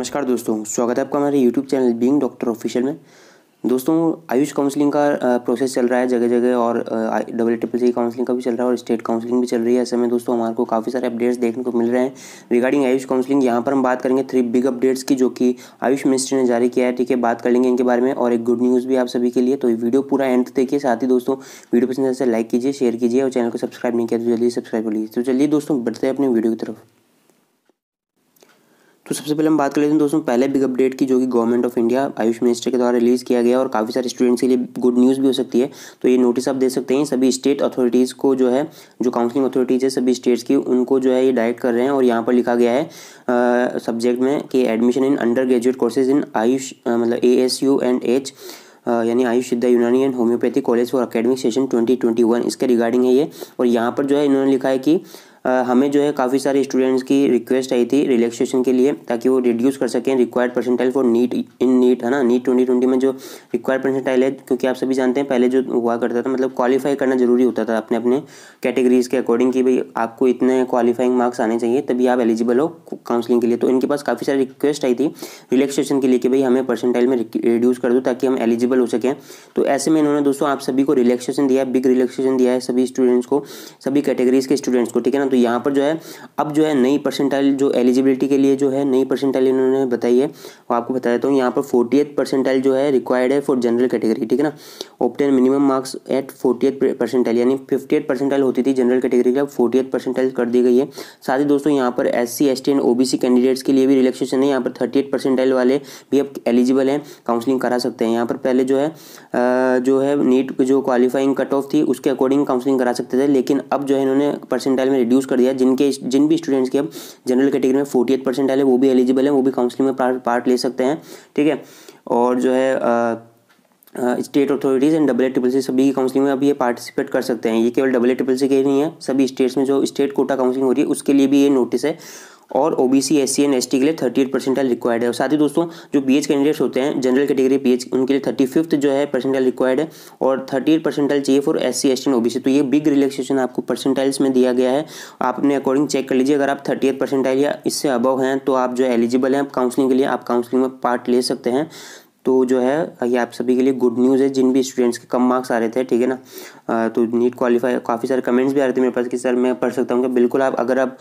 नमस्कार दोस्तों, स्वागत है आपका हमारे YouTube channel being doctor official में। दोस्तों, आयुष काउंसलिंग का प्रोसेस चल रहा है जगह जगह और डबल ट्रिपल सी काउंसलिंग का भी चल रहा है और स्टेट काउंसलिंग भी चल रही है। ऐसे में दोस्तों, हमारे को काफ़ी सारे अपडेट्स देखने को मिल रहे हैं। रिगार्डिंग आयुष काउंसलिंग यहाँ पर हम बात करेंगे थ्री बिग अपडेट्स की जो कि आयुष मिनिस्ट्री ने जारी किया है। ठीक है, बात कर लेंगे इनके बारे में और एक गुड न्यूज़ भी आप सभी के लिए। तो वीडियो पूरा एंड देखिए। साथ ही दोस्तों वीडियो पसंद से लाइक कीजिए शेयर कीजिए और चैनल को सब्सक्राइब नहीं किया तो जल्दी सब्सक्राइब कर लीजिए। तो चलिए दोस्तों, बढ़ते हैं अपने वीडियो की तरफ़। तो सबसे पहले हम बात कर लेते हैं दोस्तों, पहले बिग अपडेट की जो कि government of India AYUSH minister के द्वारा रिलीज़ किया गया और काफ़ी सारे स्टूडेंट्स के लिए गुड न्यूज़ भी हो सकती है। तो ये नोटिस आप दे सकते हैं, सभी स्टेट अथॉरिटीज़ को जो है, जो काउंसलिंग अथॉरिटीज़ है, सभी स्टेट्स की, उनको जो है ये डायरेक्ट कर रहे हैं और यहाँ पर लिखा गया है सब्जेक्ट में कि admission in undergraduate courses in AYUSH मतलब A S U and H यानी AYUSH Siddha Unani and homoeopathy college for academic session 2021 इसके रिगार्डिंग है ये। और यहाँ पर जो है इन्होंने लिखा है कि हमें जो है काफ़ी सारे स्टूडेंट्स की रिक्वेस्ट आई थी रिलैक्सेशन के लिए ताकि वो रिड्यूस कर सकें required percentile for NEET in NEET है ना? नीट ट्वेंटी ट्वेंटी में जो रिक्वायर्ड परसेंटाइल है, क्योंकि आप सभी जानते हैं, पहले जो हुआ करता था मतलब क्वालिफाई करना ज़रूरी होता था अपने अपने कैटेगरीज के अकॉर्डिंग कि भाई आपको इतने क्वालिफाइंग मार्क्स आने चाहिए, तभी आप एलिजिबल हो काउंसलिंग के लिए। तो इनके पास काफ़ी सारी रिक्वेस्ट आई थी रिलैक्सेशन के लिए कि भाई हमें परसेंटाइल में रिड्यूस कर दो ताकि हम एलिजिबल हो सकें। तो ऐसे में इन्होंने दोस्तों आप सभी को रिलैक्सेशन दिया बिग रिलैक्सेशन दिया है सभी स्टूडेंट्स को, सभी कैटेगरीज के स्टूडेंट्स को, ठीक है ना? तो यहाँ पर जो है, अब जो है नई परसेंटाइल जो एलिजिबिलिटी के लिए जो है, नई परसेंटाइल इन्होंने बताई है। वो आपको बता देता हूँ, यहाँ पर फोर्टी परसेंटाइल जो है रिक्वायर्ड है फॉर जनरल कैटेगरी ठीक है ना? Obtain minimum marks at forty percentile यानी फिफ्टी परसेंटाइल होती थी जनरल कैटेगरी का फोर्टी परसेंटाइल कर दी गई है। साथ ही दोस्तों, यहाँ पर S C S T and OBC candidates के लिए भी रिलैक्सेशन है। यहाँ पर थर्टी एट परसेंटाइल वाले भी अब एलिजिबल हैं काउंसलिंग करा सकते हैं। यहाँ पर पहले जो है जो है नीट जो क्वालिफाइंग कट ऑफ़ थी, उसके अकॉर्डिंग काउंसलिंग करा सकते थे। लेकिन अब जो है, इन्होंने परसेंटाइल में रिड्यूस कर दिया। जिनके, जिन भी स्टूडेंट्स की अब जनरल कैटेगरी में फोर्टी एट परसेंट आए वो भी एलिजिबल हैं, वो भी काउंसलिंग में पार्ट पार्ट ले सकते हैं, ठीक है? और जो है state authorities and double A triple C सभी की काउंसलिंग में अब ये पार्टिसिपेट कर सकते हैं। ये केवल डबल ए ट्रिपल सी के ही नहीं है, सभी स्टेट्स में जो स्टेट कोटा काउंसलिंग हो रही है, उसके लिए भी ये नोटिस है। और O B C OBC and S T के लिए थर्टी एट परसेंटाइल रिक्वायर्ड है। और साथ ही दोस्तों, जो बी एच कैंडिडेट्स होते हैं जनरल कैटेगरी बी उनके लिए थर्टी फिफ्थ जो है परसेंटाइल रिक्वायर्ड है। और थर्टी एट परसेंटाइल चाहिए for S C S T and O B C तो ये बिग रिलेक्सेशन आपको परसेंटाइल्स में दिया गया है। आप अपने अकॉर्डिंग चेक कर लीजिए, अगर आप थर्टी एट परसेंटाइल या इससे अबव हैं तो आप जो एलिजिबल हैं। आप काउंसलिंग के लिए, आप काउंसलिंग में पार्ट ले सकते हैं। तो जो है, ये आप सभी के लिए गुड न्यूज़ है, जिन भी स्टूडेंट्स के कम मार्क्स आ रहे थे, ठीक है ना? तो नीट क्वालिफाई काफ़ी सारे कमेंट्स भी आ रहे थे मेरे पास कि, सर, मैं पढ़ सकता हूँ कि बिल्कुल आप, अगर आप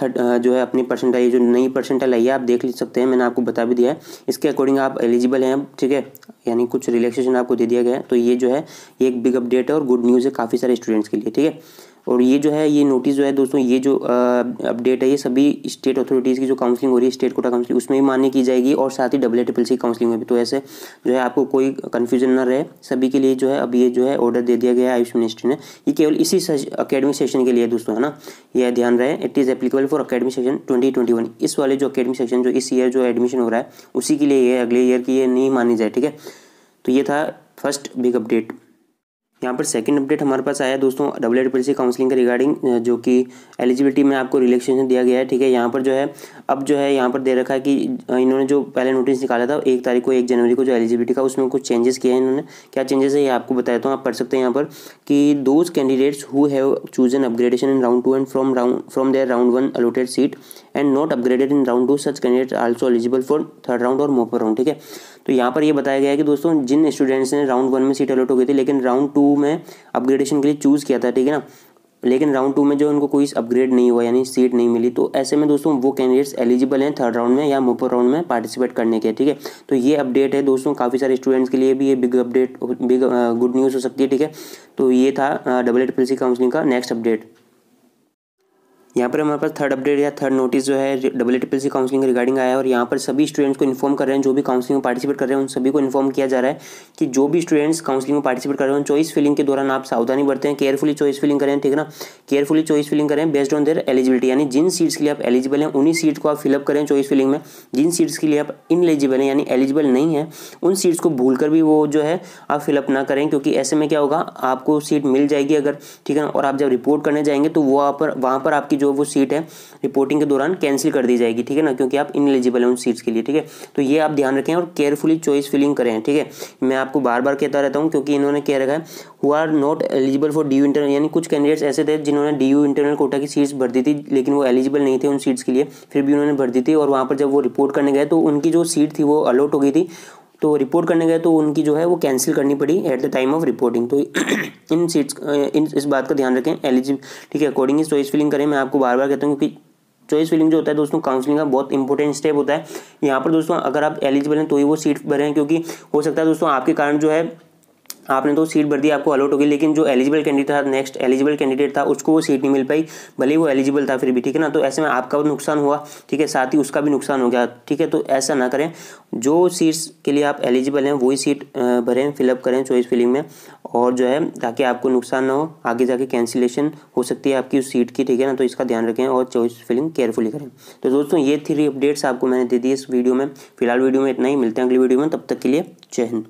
थर्ड जो है अपनी परसेंटाइल जो नई परसेंटाइल आई है, आप देख सकते हैं, मैंने आपको बता भी दिया है। इसके अकॉर्डिंग आप एलिजिबल हैं, ठीक है? यानी कुछ रिलैक्सेशन आपको दे दिया गया है। तो ये जो है, ये एक बिग अपडेट है और गुड न्यूज़ है काफ़ी सारे स्टूडेंट्स के लिए, ठीक है? और ये जो है, ये नोटिस जो है दोस्तों, ये जो अपडेट है, ये सभी स्टेट अथॉरिटीज़ की जो काउंसलिंग हो रही है स्टेट कोटा काउंसलिंग उसमें भी मान्य की जाएगी और साथ ही डब्ल्यू ट्रिपल सी काउंसलिंग में भी। तो ऐसे जो है, आपको कोई कन्फ्यूज़न ना रहे। सभी के लिए जो है, अब ये जो है ऑर्डर दे दिया गया है आयुष मिनिस्ट्री ने। ये केवल इसी अकेडमिक सेशन के लिए दोस्तों, है ना? यह ध्यान रहे it is applicable for academic session twenty twenty one इस वाले जो अकेडमिक सेशन जो इस ईयर जो एडमिशन हो रहा है, उसी के लिए ये अगले ईयर की ये नहीं मानी जाए, ठीक है? तो ये था फ़र्स्ट बिग अपडेट यहाँ पर सेकंड अपडेट हमारे पास आया दोस्तों डबल एड सी काउंसलिंग के रिगार्डिंग जो कि एलिजिबिलिटी में आपको रिलैक्सेशन दिया गया है, ठीक है? यहाँ पर जो है, अब जो है यहाँ पर दे रखा है कि इन्होंने जो पहले नोटिस निकाला था, एक तारीख को, एक जनवरी को जो एलिजिबिलिटी का, उसमें कुछ चेंजेस किया है इन्होंने। क्या चेंजेस है ये आपको बताता हूँ आप पढ़ सकते हैं यहाँ पर कि those candidates who have chosen upgradation in round two and from round from their round one allotted seat and not upgraded in round two such candidate also eligible for third round और mop up round ठीक है? तो यहाँ पर ये बताया गया है कि दोस्तों, जिन स्टूडेंट्स ने राउंड वन में सीट अलॉट हो गई थी, लेकिन राउंड टू में अपग्रेडेशन के लिए चूज़ किया था, ठीक है ना? लेकिन राउंड टू में जो उनको कोई अपग्रेड नहीं हुआ, यानी सीट नहीं मिली तो ऐसे में दोस्तों, वो कैंडिडेट्स एलिजिबल हैं थर्ड राउंड में या मोपर राउंड में पार्टिसिपेट करने के, ठीक है? तो ये अपडेट है दोस्तों, काफ़ी सारे स्टूडेंट्स के लिए भी ये big update big good news हो सकती है, ठीक है? तो ये था डबल एट पी काउंसलिंग का नेक्स्ट अपडेट यहाँ पर हमारे पास थर्ड अपडेट या थर्ड नोटिस जो है double triple C counselling regarding आया है और यहाँ पर सभी स्टूडेंट्स को इन्फॉर्म कर रहे हैं, जो भी काउंसलिंग में पार्टिसिपेट कर रहे हैं, उन सभी को इन्फॉर्म किया जा रहा है कि जो भी स्टूडेंट्स काउंसलिंग में पार्टिसिपेट कर रहे हैं चॉइस फिलिंग के दौरान आप सावधानी बरतें हैं केयरफुली चॉइस फिलिंग करें, ठीक है ना? केयरफुली चॉइस फिलिंग करें बेस्ड ऑन देर एलिजिबिलिटी यानी जिन सीट्स के लिए आप एलिजिबल हैं, उन्हीं सीट को आप फिलअप करें चॉइस फिलिंग में। जिन सीट्स के लिए आप इन एलिजिबल हैं, यानी एलिजिबल नहीं है, उन सीट्स को भूल भी वो जो है, आप फिलअप ना करें, क्योंकि ऐसे में क्या होगा, आपको सीट मिल जाएगी अगर, ठीक है ना? और आप जब रिपोर्ट करने जाएँगे तो पर, वहाँ पर आपकी जो वो सीट है रिपोर्टिंग के दौरान कैंसिल कर दी जाएगी, ठीक है ना? क्योंकि आप इन एलिजिबल हैं उन सीट्स के लिए, ठीक है? तो ये आप ध्यान रखें और केयरफुली चॉइस फिलिंग करें, ठीक है? मैं आपको बार बार कहता रहता हूँ क्योंकि इन्होंने कह रखा है who are not eligible for D U internal यानी कुछ कैंडिडेट्स ऐसे थे जिन्होंने डी यू इंटरनल कोटा की सीट्स भर दी थी, लेकिन वो एलिजिबल नहीं थे उन सीट्स के लिए, फिर भी उन्होंने भर दी थी और वहाँ पर जब वो रिपोर्ट करने गए तो उनकी जो सीट थी वो अलॉट हो गई थी तो रिपोर्ट करने गए तो उनकी जो है वो कैंसिल करनी पड़ी at the time of reporting तो इन सीट्स इन इस बात का ध्यान रखें एलिजिबल ठीक है अकॉर्डिंग चॉइस फिलिंग करें, मैं आपको बार बार कहता हूँ क्योंकि चॉइस फिलिंग जो होता है दोस्तों काउंसलिंग का बहुत इंपॉर्टेंट स्टेप होता है। यहाँ पर दोस्तों, अगर आप एलिजिबल हैं तो ही वो सीट भरें क्योंकि हो सकता है दोस्तों, आपके कारण जो है आपने तो सीट भर दी, आपको अलॉट होगी, लेकिन जो एलिजिबल कैंडिडेट था नेक्स्ट एलिजिबल कैंडिडेट था, उसको वो सीट नहीं मिल पाई, भले वो एलिजिबल था फिर भी, ठीक है ना? तो ऐसे में आपका नुकसान हुआ, ठीक है? साथ ही उसका भी नुकसान हो गया, ठीक है? तो ऐसा ना करें। जो सीट्स के लिए आप एलिजिबल हैं, वही सीट भरें फिलअप करें चॉइस फिलिंग में, और जो है, ताकि आपको नुकसान ना हो, आगे जाके कैंसिलेशन हो सकती है आपकी उस सीट की, ठीक है ना? तो इसका ध्यान रखें और चॉइस फिलिंग केयरफुली करें। तो दोस्तों, ये थ्री अपडेट्स आपको मैंने दे दी इस वीडियो में। फ़िलहाल वीडियो में इतना ही, मिलते हैं अगली वीडियो में, तब तक के लिए जय हिंद।